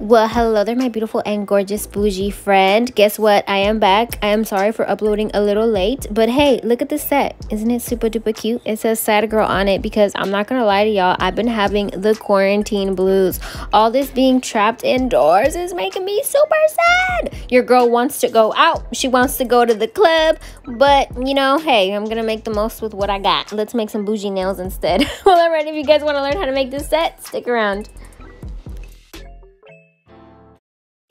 Well, hello there, my beautiful and gorgeous bougie friend. Guess what? I am back. I am sorry for uploading a little late, but hey, look at this set. Isn't it super duper cute? It says sad girl on it because I'm not gonna lie to y'all, I've been having the quarantine blues. All this being trapped indoors is making me super sad. Your girl wants to go out, she wants to go to the club, but you know, hey, I'm gonna make the most with what I got. Let's make some bougie nails instead. well, alright, if you guys wanna learn how to make this set, stick around.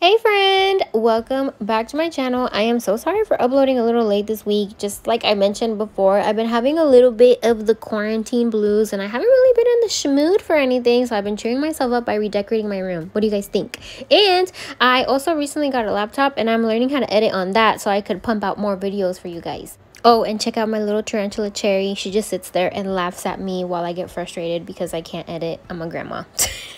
Hey friend, welcome back to my channel. I am so sorry for uploading a little late this week. Just like I mentioned before, I've been having a little bit of the quarantine blues and I haven't really been in the schmood for anything. So I've been cheering myself up by redecorating my room. What do you guys think? And I also recently got a laptop and I'm learning how to edit on that so I could pump out more videos for you guys. Oh, and check out my little tarantula cherry. She just sits there and laughs at me while I get frustrated because I can't edit. I'm a grandma.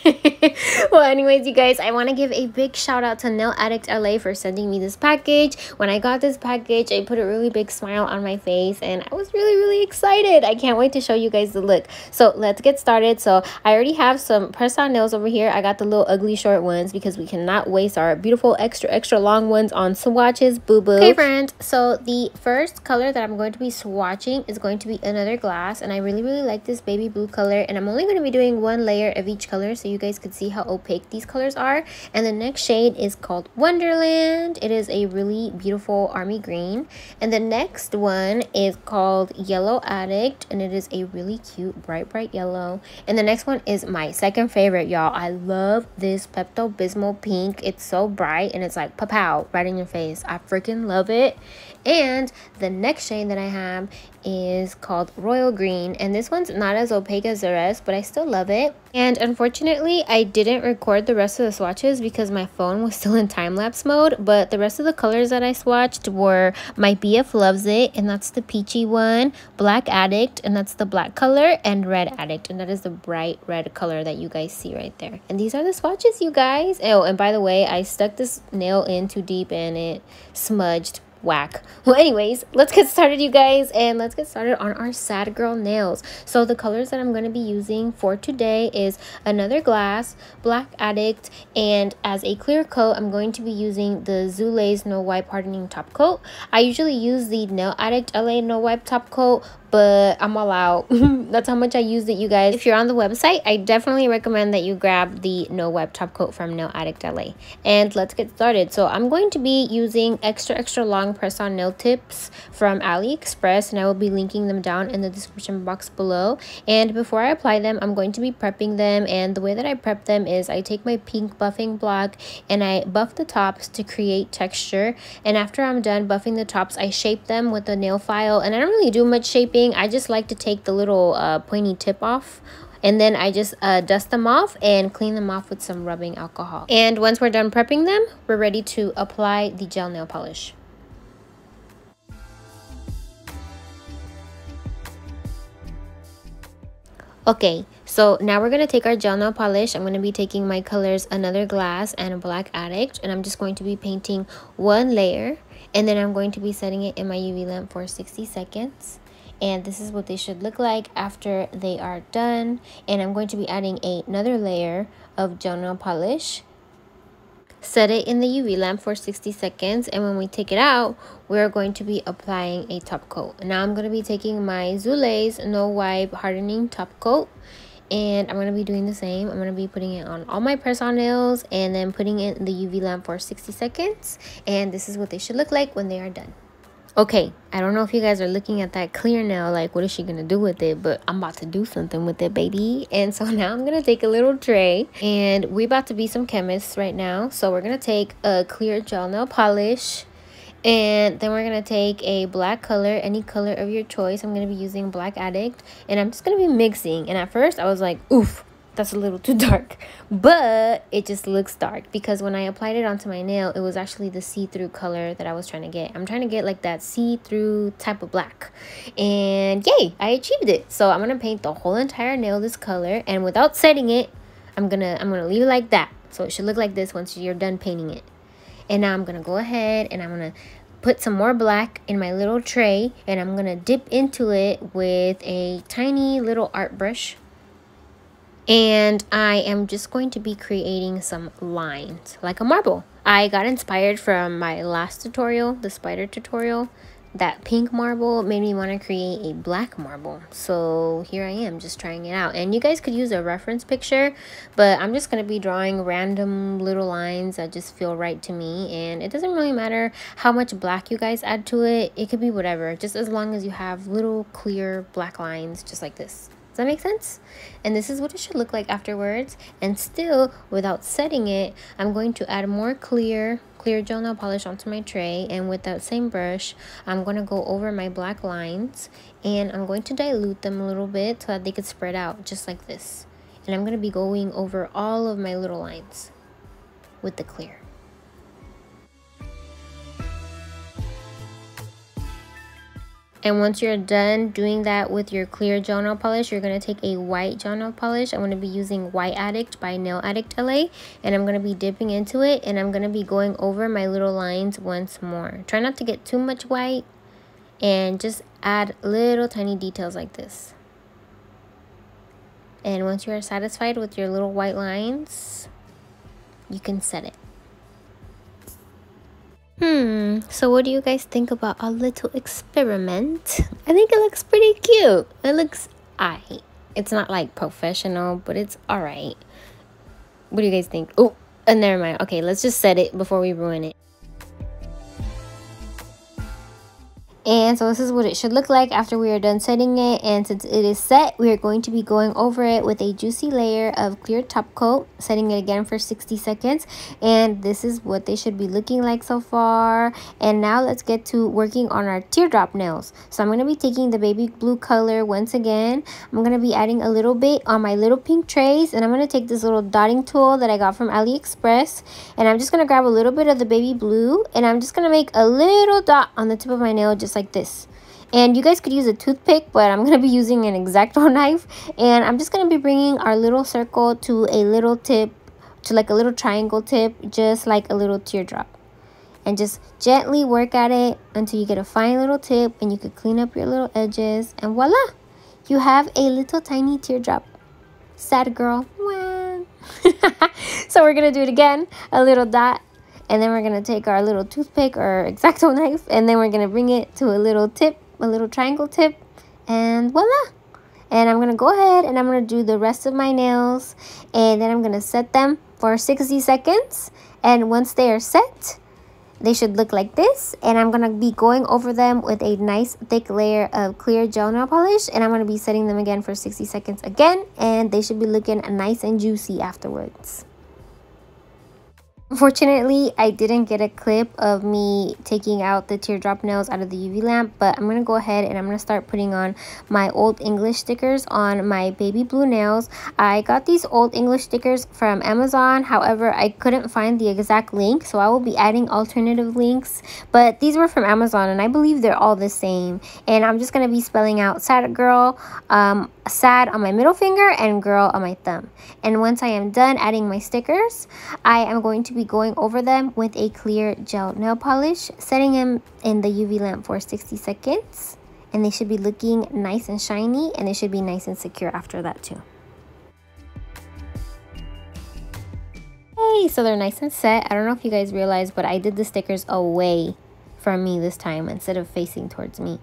well, anyways, you guys, I want to give a big shout out to Nail Addict LA for sending me this package. When I got this package, I put a really big smile on my face and I was really, really excited. I can't wait to show you guys the look. So let's get started. So I already have some press-on nails over here. I got the little ugly short ones because we cannot waste our beautiful extra, extra long ones on swatches. Boo-boo. Okay, friend. So the first color that I'm going to be swatching is going to be another glass and I really really like this baby blue color and I'm only going to be doing one layer of each color so you guys could see how opaque these colors are. And the next shade is called Wonderland. It is a really beautiful army green. And the next one is called Yellow Addict and it is a really cute bright bright yellow. And the next one is my second favorite y'all. I love this Pepto Bismol pink. It's so bright and it's like pow right in your face. I freaking love it. And the next shade that I have is called Royal Green. And this one's not as opaque as the rest, but I still love it. And unfortunately, I didn't record the rest of the swatches because my phone was still in time-lapse mode. But the rest of the colors that I swatched were My BF Loves It, and that's the peachy one. Black Addict, and that's the black color. And Red Addict, and that is the bright red color that you guys see right there. And these are the swatches, you guys. Oh, and by the way, I stuck this nail in too deep and it smudged whack. Well anyways let's get started you guys and let's get started on our sad girl nails. So the colors that i'm going to be using for today is another glass black addict and as a clear coat i'm going to be using the Zulay no wipe hardening top coat. I usually use the nail addict la no wipe top coat but I'm all out. That's how much I used it, you guys. If you're on the website, I definitely recommend that you grab the No Wipe Top Coat from Nail Addict LA. And let's get started. So I'm going to be using extra, extra long press-on nail tips from AliExpress, and I will be linking them down in the description box below. And before I apply them, I'm going to be prepping them, and the way that I prep them is I take my pink buffing block and I buff the tops to create texture. And after I'm done buffing the tops, I shape them with a nail file, and I don't really do much shaping I just like to take the little uh, pointy tip off and then I just uh, dust them off and clean them off with some rubbing alcohol. And once we're done prepping them, we're ready to apply the gel nail polish. Okay, so now we're going to take our gel nail polish. I'm going to be taking my colors Another Glass and a Black Addict. And I'm just going to be painting one layer. And then I'm going to be setting it in my UV lamp for 60 seconds and this is what they should look like after they are done. And I'm going to be adding a, another layer of gel nail polish. Set it in the UV lamp for 60 seconds and when we take it out we're going to be applying a top coat. Now I'm going to be taking my Zule's no wipe hardening top coat and I'm going to be doing the same. I'm going to be putting it on all my press-on nails and then putting it in the UV lamp for 60 seconds and this is what they should look like when they are done Okay, I don't know if you guys are looking at that clear now, like what is she gonna do with it? But I'm about to do something with it, baby. And so now I'm gonna take a little tray and we're about to be some chemists right now. So we're gonna take a clear gel nail polish and then we're gonna take a black color any color of your choice i'm gonna be using black addict and i'm just gonna be mixing and at first i was like oof that's a little too dark but it just looks dark because when I applied it onto my nail it was actually the see-through color that I was trying to get. I'm trying to get like that see-through type of black and yay I achieved it. So I'm gonna paint the whole entire nail this color and without setting it I'm gonna I'm gonna leave it like that. So it should look like this once you're done painting it. And now I'm gonna go ahead and I'm gonna put some more black in my little tray and I'm gonna dip into it with a tiny little art brush and I am just going to be creating some lines like a marble. I got inspired from my last tutorial, the spider tutorial. That pink marble made me want to create a black marble. So here I am just trying it out. And you guys could use a reference picture, but I'm just going to be drawing random little lines that just feel right to me. And it doesn't really matter how much black you guys add to it. It could be whatever, just as long as you have little clear black lines just like this. Does that make sense? And this is what it should look like afterwards. And still, without setting it, I'm going to add more clear, clear gel nail polish onto my tray. And with that same brush, I'm going to go over my black lines. And I'm going to dilute them a little bit so that they could spread out just like this. And I'm going to be going over all of my little lines with the clear. And once you're done doing that with your clear gel nail polish, you're going to take a white gel nail polish. I'm going to be using White Addict by Nail Addict LA. And I'm going to be dipping into it. And I'm going to be going over my little lines once more. Try not to get too much white. And just add little tiny details like this. And once you are satisfied with your little white lines, you can set it. Hmm, so what do you guys think about our little experiment? I think it looks pretty cute. It looks alright. It's not like professional, but it's alright. What do you guys think? Oh, uh, never mind. Okay, let's just set it before we ruin it. And so this is what it should look like after we are done setting it. And since it is set, we are going to be going over it with a juicy layer of clear top coat, setting it again for 60 seconds. And this is what they should be looking like so far. And now let's get to working on our teardrop nails. So I'm going to be taking the baby blue color once again. I'm going to be adding a little bit on my little pink trays. And I'm going to take this little dotting tool that I got from AliExpress. And I'm just going to grab a little bit of the baby blue. And I'm just going to make a little dot on the tip of my nail just just like this. And you guys could use a toothpick but i'm going to be using an X-Acto knife. And i'm just going to be bringing our little circle to a little tip to like a little triangle tip just like a little teardrop. And just gently work at it until you get a fine little tip and you could clean up your little edges. And voila! You have a little tiny teardrop. Sad girl. So we're gonna do it again. A little dot and then we're going to take our little toothpick or X-Acto knife and then we're going to bring it to a little tip, a little triangle tip, and voila! And I'm going to go ahead and I'm going to do the rest of my nails and then I'm going to set them for 60 seconds. And once they are set, they should look like this and I'm going to be going over them with a nice thick layer of clear gel nail polish and I'm going to be setting them again for 60 seconds again and they should be looking nice and juicy afterwards. Unfortunately, I didn't get a clip of me taking out the teardrop nails out of the UV lamp, but I'm going to go ahead and I'm going to start putting on my Old English stickers on my baby blue nails. I got these Old English stickers from Amazon, however, I couldn't find the exact link, so I will be adding alternative links, but these were from Amazon and I believe they're all the same. And I'm just going to be spelling out sad girl, um, sad on my middle finger, and girl on my thumb. And once I am done adding my stickers, I am going to be be going over them with a clear gel nail polish, setting them in the UV lamp for 60 seconds. And they should be looking nice and shiny and they should be nice and secure after that too. Hey, so they're nice and set. I don't know if you guys realize, but I did the stickers away from me this time instead of facing towards me.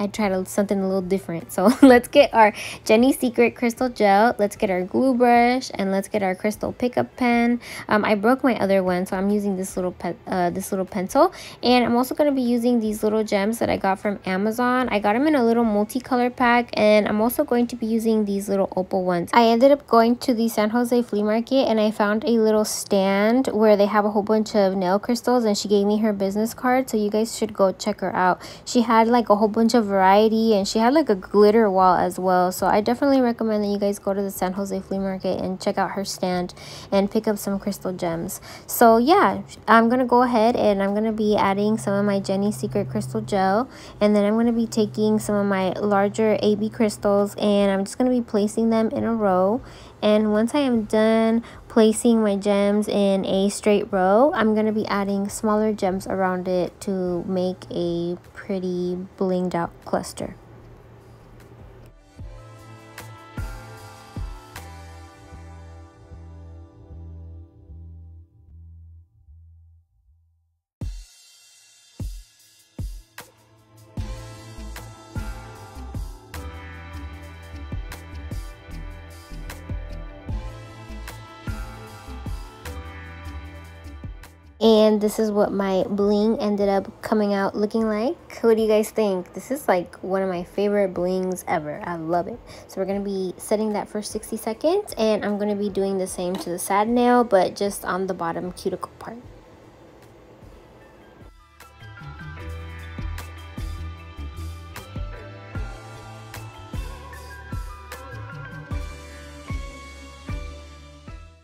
I tried something a little different. So let's get our Jenny Secret Crystal Gel. Let's get our glue brush and let's get our crystal pickup pen. Um, I broke my other one, so I'm using this little uh, this little pencil. And I'm also going to be using these little gems that I got from Amazon. I got them in a little multicolor pack. And I'm also going to be using these little opal ones. I ended up going to the San Jose flea market and I found a little stand where they have a whole bunch of nail crystals. And she gave me her business card. So you guys should go check her out. She had like a whole bunch of variety and she had like a glitter wall as well. So i definitely recommend that you guys go to the san jose flea market and check out her stand and pick up some crystal gems. So yeah i'm gonna go ahead and i'm gonna be adding some of my jenny secret crystal gel and then i'm gonna be taking some of my larger ab crystals and i'm just gonna be placing them in a row. And once I am done placing my gems in a straight row, I'm going to be adding smaller gems around it to make a pretty blinged out cluster. And this is what my bling ended up coming out looking like. What do you guys think? This is like one of my favorite blings ever. I love it. So we're going to be setting that for 60 seconds and i'm going to be doing the same to the sad nail but just on the bottom cuticle part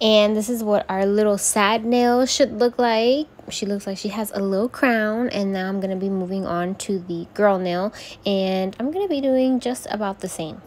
And this is what our little sad nail should look like. She looks like she has a little crown. And now I'm going to be moving on to the girl nail. And I'm going to be doing just about the same.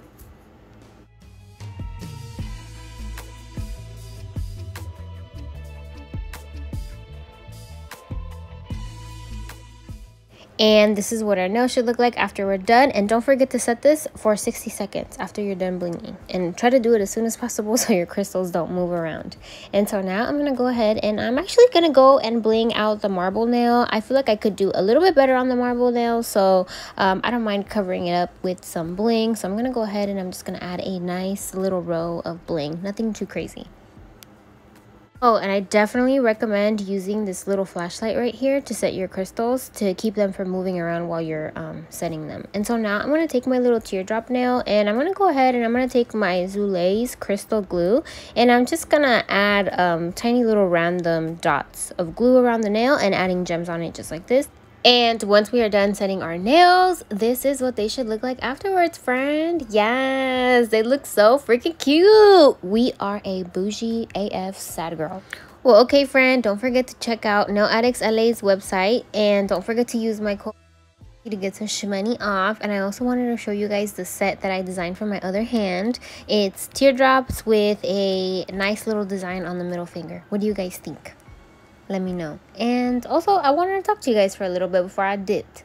And this is what our nail should look like after we're done. And don't forget to set this for 60 seconds after you're done blinging. And try to do it as soon as possible so your crystals don't move around. And so now I'm going to go ahead and I'm actually going to go and bling out the marble nail. I feel like I could do a little bit better on the marble nail. So um, I don't mind covering it up with some bling. So I'm going to go ahead and I'm just going to add a nice little row of bling. Nothing too crazy. Oh, and I definitely recommend using this little flashlight right here to set your crystals to keep them from moving around while you're um, setting them. And so now I'm going to take my little teardrop nail and I'm going to go ahead and I'm going to take my Zuley's crystal glue and I'm just going to add um, tiny little random dots of glue around the nail and adding gems on it just like this. And once we are done setting our nails, this is what they should look like afterwards, friend. Yes, they look so freaking cute. We are a bougie AF sad girl. Well, okay, friend, don't forget to check out Nail Addicts LA's website. And don't forget to use my code to get some shmoney off and i also wanted to show you guys the set that i designed for my other hand it's teardrops with a nice little design on the middle finger what do you guys think let me know. And also, I wanted to talk to you guys for a little bit before I dipped.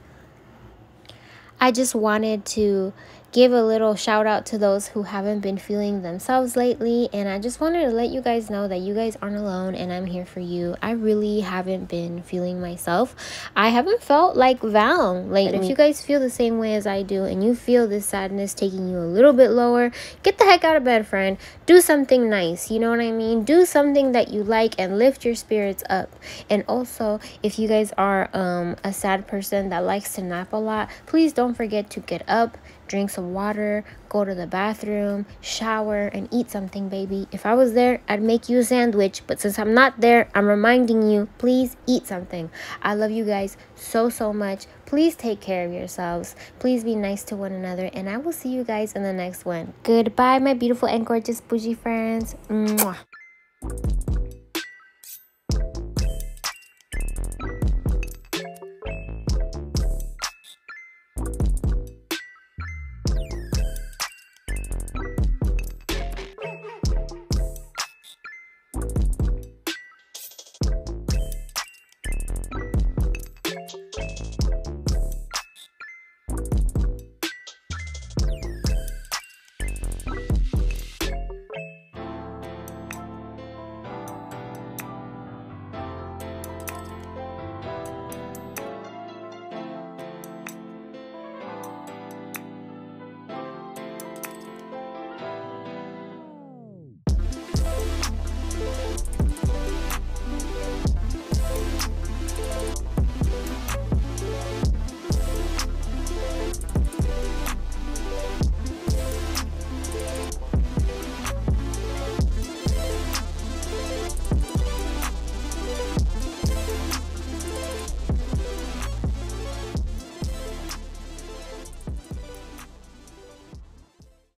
I just wanted to give a little shout out to those who haven't been feeling themselves lately and i just wanted to let you guys know that you guys aren't alone and i'm here for you. I really haven't been feeling myself. I haven't felt like val lately. If you guys feel the same way as i do and you feel this sadness taking you a little bit lower get the heck out of bed friend. Do something nice you know what i mean? Do something that you like and lift your spirits up. And also if you guys are um, a sad person that likes to nap a lot please don't forget to get up drink some water, go to the bathroom, shower, and eat something, baby. If I was there, I'd make you a sandwich. But since I'm not there, I'm reminding you, please eat something. I love you guys so, so much. Please take care of yourselves. Please be nice to one another. And I will see you guys in the next one. Goodbye, my beautiful and gorgeous bougie friends. Mwah.